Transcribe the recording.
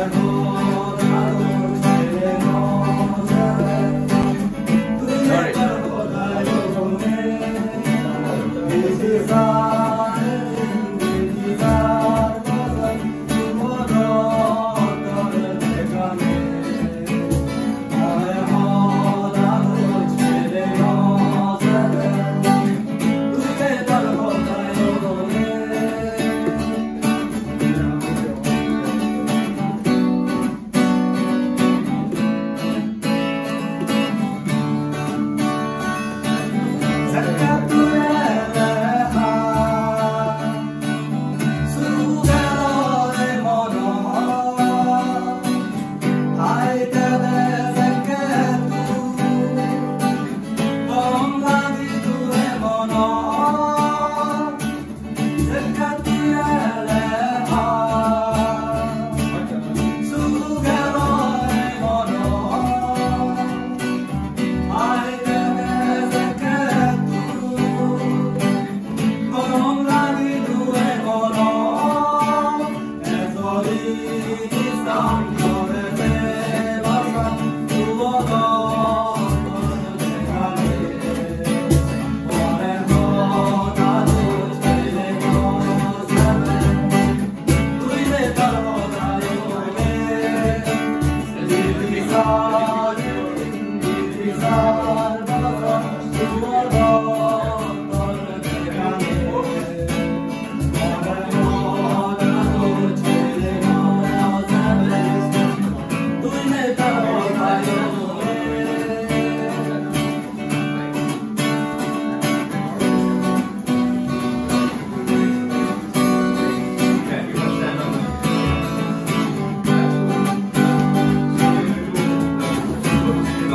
arroz. got